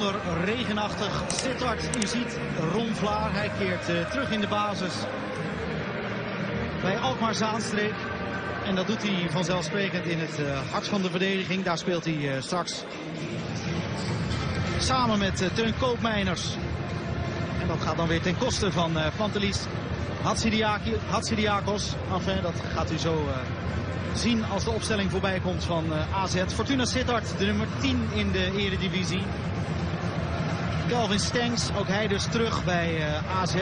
bijzonder regenachtig Sittard. U ziet Ron Vlaar, hij keert uh, terug in de basis bij Alkmaar Zaanstreek. En dat doet hij vanzelfsprekend in het uh, hart van de verdediging. Daar speelt hij uh, straks samen met uh, Teun Koopmeiners. En dat gaat dan weer ten koste van uh, Hatsidiakos. Enfin, dat gaat u zo zien als de opstelling voorbij komt van AZ. Fortuna Sittard, de nummer 10 in de eredivisie. Calvin Stengs, ook hij dus terug bij uh, AZ.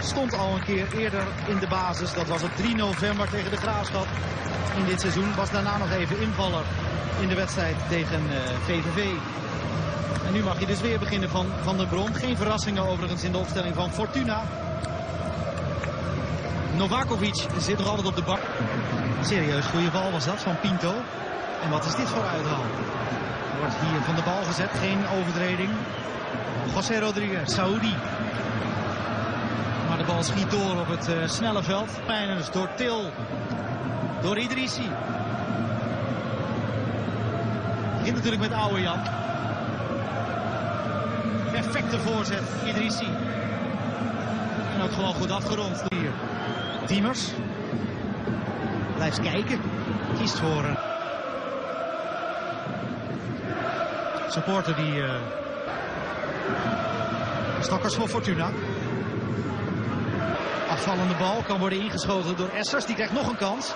Stond al een keer eerder in de basis. Dat was op 3 november tegen de Graafschap in dit seizoen. Was daarna nog even invaller in de wedstrijd tegen VVV. En nu mag je dus weer beginnen van Van der Brom. Geen verrassingen overigens in de opstelling van Fortuna. Novakovic zit nog altijd op de bak. Serieus goede bal was dat van Pinto. En wat is dit voor uithaal? Wordt hier van de bal gezet, geen overtreding. José Rodriguez, Saudi. Maar de bal schiet door op het uh, snelle veld. Pijners door Til. Door Idrissi. Begint natuurlijk met oude Jan. Perfecte voorzet, Idrissi. En ook gewoon goed afgerond hier. Diemers. Blijft kijken. Kiest voor een supporter die uh, Stokkers voor Fortuna. Afvallende bal kan worden ingeschoten door Essers. Die krijgt nog een kans.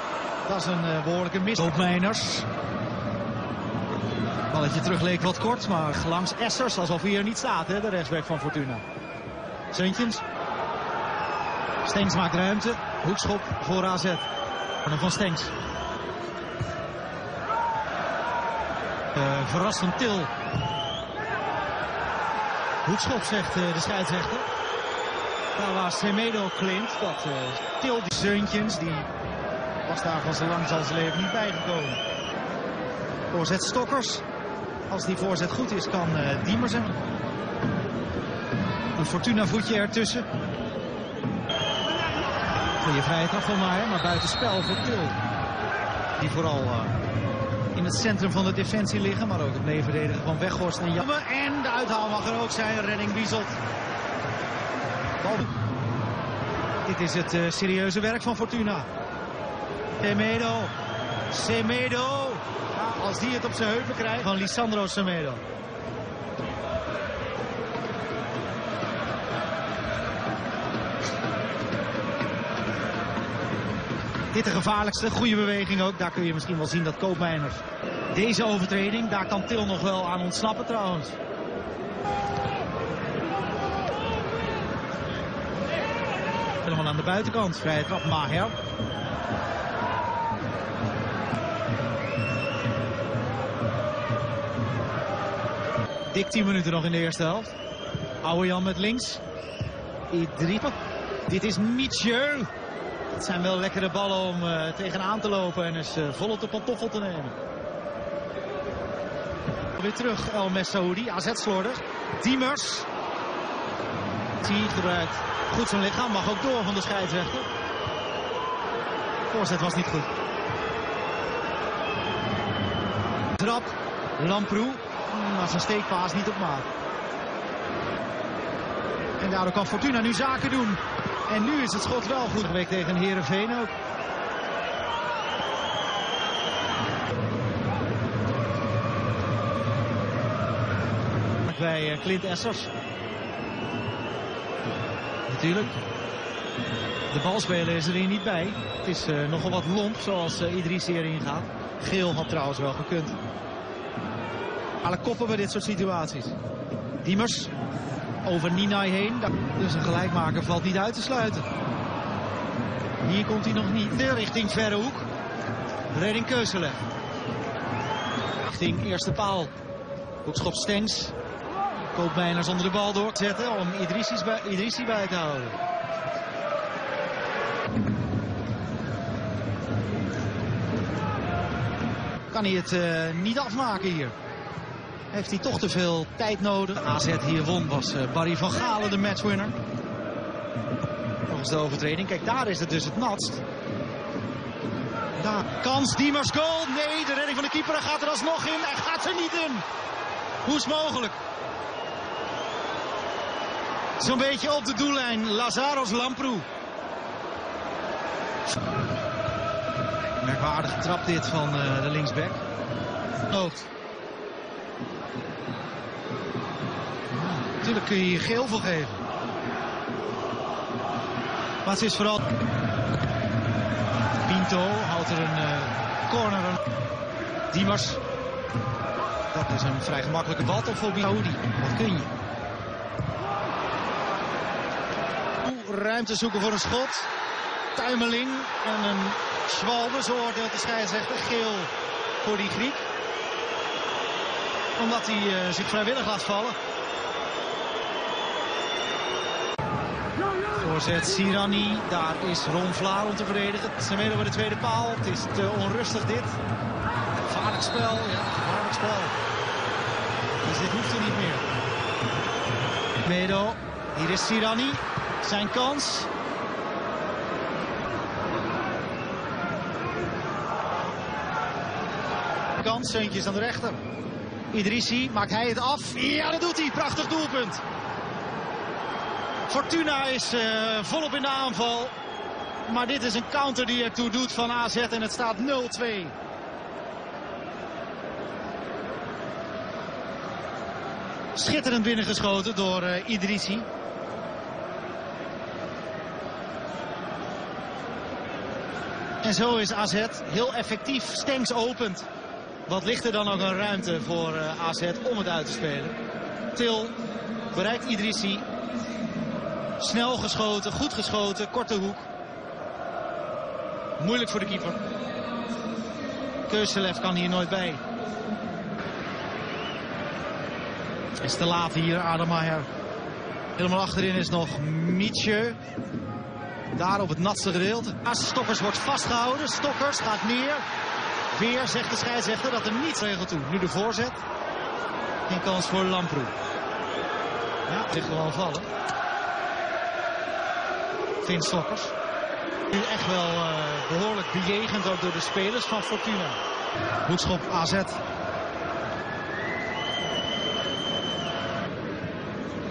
Dat is een uh, behoorlijke mis. Koopmeiners. Balletje terug leek wat kort, maar langs Essers alsof hij er niet staat, hè, de rechtsback van Fortuna. Zeuntjens. Stengs maakt ruimte. Hoekschop voor AZ. En van Stengs. Uh, verrassend Til. Hoekschop zegt uh, de scheidsrechter. Daar waar Semedo claimt dat uh, Til die Zeuntjens, die was daar van zo lang zijn leven niet bijgekomen. Voorzet Stokkers. Als die voorzet goed is, kan uh, Diemers. Een Fortuna voetje ertussen. Goeie vrije trap van maar buitenspel voor Til. Die vooral uh, in het centrum van de defensie liggen, maar ook het meeverdedigen van Weghorst en Jamme. En de uithaal mag er ook zijn, redding Wieselt. Dit is het uh, serieuze werk van Fortuna. Semedo. Semedo. Als die het op zijn heupen krijgt van Lisandro Semedo. Dit de gevaarlijkste, goede beweging ook. Daar kun je misschien wel zien dat Koopmeiners deze overtreding, daar kan Til nog wel aan ontsnappen trouwens. Helemaal aan de buitenkant, vrije trap Maher. Dik 10 minuten nog in de eerste helft. Oude Jan met links. Idripa. Dit is Mietje. Het zijn wel lekkere ballen om uh, tegenaan te lopen en eens uh, vol op de pantoffel te nemen. Weer terug El Messaoudi, AZ slordig. Diemers. Die gebruikt goed zijn lichaam, mag ook door van de scheidsrechter. Voorzet was niet goed. Trap, Lamproe, maar zijn steekpaas niet op maat. En daardoor kan Fortuna nu zaken doen. En nu is het schot wel goed. Week tegen Herenveen ook. Bij Clint Essers. Natuurlijk. De balspeler is er hier niet bij. Het is uh, nogal wat lomp zoals uh, Idris erin gaat. Geel had trouwens wel gekund. Alle koppen bij dit soort situaties. Diemers over Ninai heen. Dus een gelijkmaker valt niet uit te sluiten. Hier komt hij nog niet. Richting verre hoek. Redding Keuzeleg. Richting eerste paal. Hoekschop Stengs. Koopmeiners onder de bal door. Zetten om bij, Idrissi bij te houden. Kan hij het uh, niet afmaken hier heeft hij toch te veel tijd nodig. AZ hier won was uh, Barry van Galen de matchwinner. Volgens de overtreding. Kijk, daar is het dus het natst. Daar, kans, Diemers goal. Nee, de redding van de keeper gaat er alsnog in. Hij gaat er niet in. Hoe is mogelijk? Zo'n beetje op de doellijn. Lazaros Lamproe. Merkwaardige trap dit van uh, de linksback. Hoofd. Natuurlijk kun je hier geel voor geven. Maar het is vooral... Pinto houdt er een uh, corner. Diemers. Dat is een vrij gemakkelijke bal toch voor Biaoudi. Wat kun je? Ruimte zoeken voor een schot. Tuimeling en een Schwalbe. Zo oordeelt de scheidsrechter. Geel voor die Griek. Omdat hij uh, zich vrijwillig laat vallen. Voorzet Sirani. Daar is Ron Vlaar om te verdedigen. Ze mede over de tweede paal. Het is te onrustig dit. Gevaarlijk spel. Ja, gevaarlijk spel. Dus dit hoeft er niet meer. Medo. Hier is Sirani. Zijn kans. Kans, Seuntjes aan de rechter. Idrissi, maakt hij het af? Ja, dat doet hij. Prachtig doelpunt. Fortuna is uh, volop in de aanval. Maar dit is een counter die ertoe doet van AZ en het staat 0-2. Schitterend binnengeschoten door uh, Idrissi. En zo is AZ heel effectief. Stengs opent. Wat ligt er dan ook een ruimte voor uh, AZ om het uit te spelen. Til bereikt Idrissi. Snel geschoten, goed geschoten, korte hoek. Moeilijk voor de keeper. Keuselev kan hier nooit bij. Is te laat hier, Ademayer. Helemaal achterin is nog Mietje. Daar op het natste gedeelte. Stokkers wordt vastgehouden. Stokkers gaat neer. Weer zegt de scheidsrechter dat er niets regelt toe. Nu de voorzet. Geen kans voor Lamproe. Ja, zich gewoon vallen. Vin Stokkers. Nu echt wel uh, behoorlijk bejegend ook door de spelers van Fortuna. Hoedschop AZ.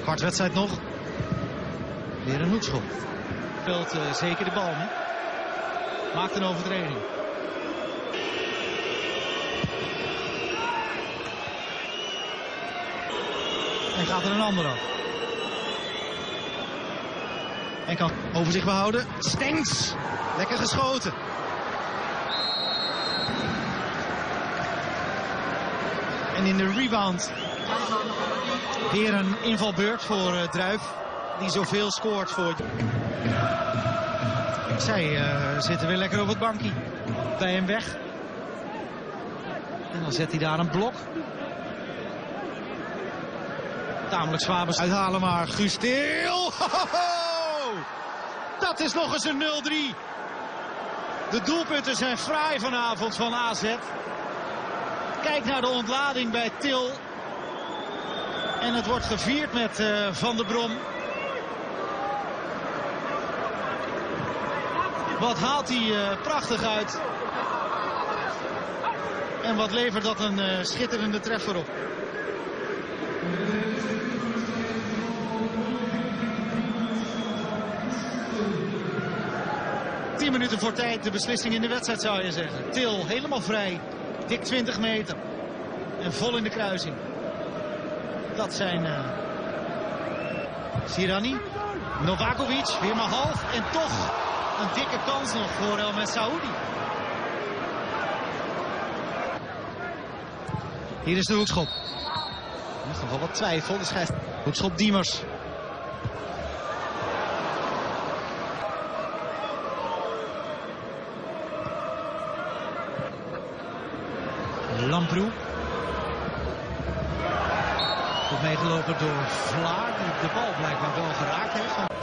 Kwart wedstrijd nog. Weer een hoekschop. Speelt uh, zeker de bal niet. Maakt een overtreding. Gaat er een ander af. En kan overzicht behouden. Stengs. Lekker geschoten. En in de rebound weer een invalbeurt voor uh, Druif. Die zoveel scoort voor... Zij uh, zitten weer lekker op het bankje. Bij hem weg. En dan zet hij daar een blok. Tamelijk zwaar uithalen, maar Guus Til. Dat is nog eens een 0-3. De doelpunten zijn fraai vanavond van AZ. Kijk naar de ontlading bij Til. En het wordt gevierd met uh, Van der Brom. Wat haalt hij uh, prachtig uit. En wat levert dat een uh, schitterende treffer op. minuten voor tijd de beslissing in de wedstrijd zou je zeggen. Til helemaal vrij. Dik 20 meter. En vol in de kruising. Dat zijn uh, Sirani. Novakovic, weer maar half. En toch een dikke kans nog voor El Messaoudi. Hier is de hoekschop. Nog wel wat twijfel. De scheids... Hoekschop Diemers. Lamproe. Wordt meegelopen door Vlaar, die de bal blijkbaar wel geraakt heeft.